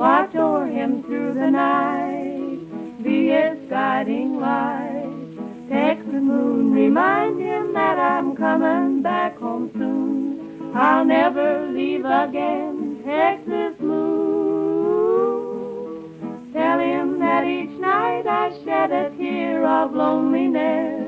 o'er him through the night. Be his guiding light. Texas moon, remind him that I'm coming back home soon. I'll never leave again, Texas moon. Tell him that each night I shed a tear of loneliness.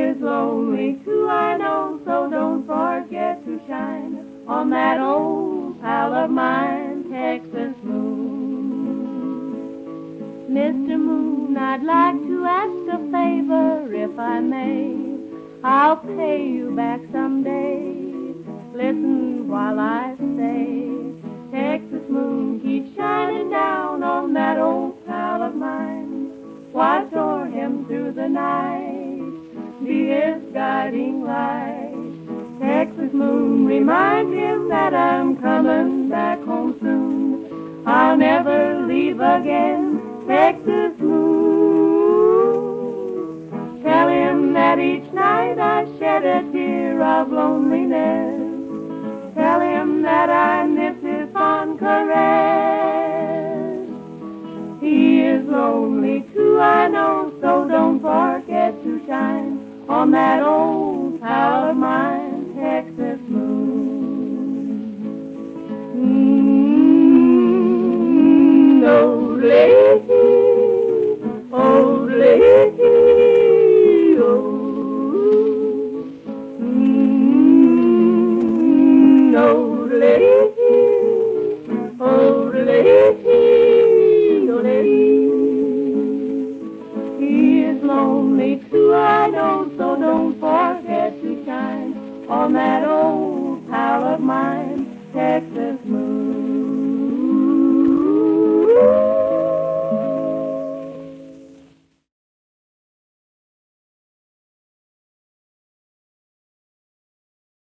Is lonely too, I know, so don't forget to shine on that old pal of mine, Texas moon. Mr. Moon, I'd like to ask a favor if I may. I'll pay you back someday. Listen while I say, Texas moon, keep shining down on that old pal of mine. Watch o'er him through the night, his guiding light. Texas moon, remind him that I'm coming back home soon. I'll never leave again, Texas moon. Tell him that each night I shed a tear of loneliness. Tell him that I miss that old pal is lonely too, I know, so don't forget to shine on that old pal of mine, Texas moon.